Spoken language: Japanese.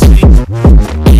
mean. You're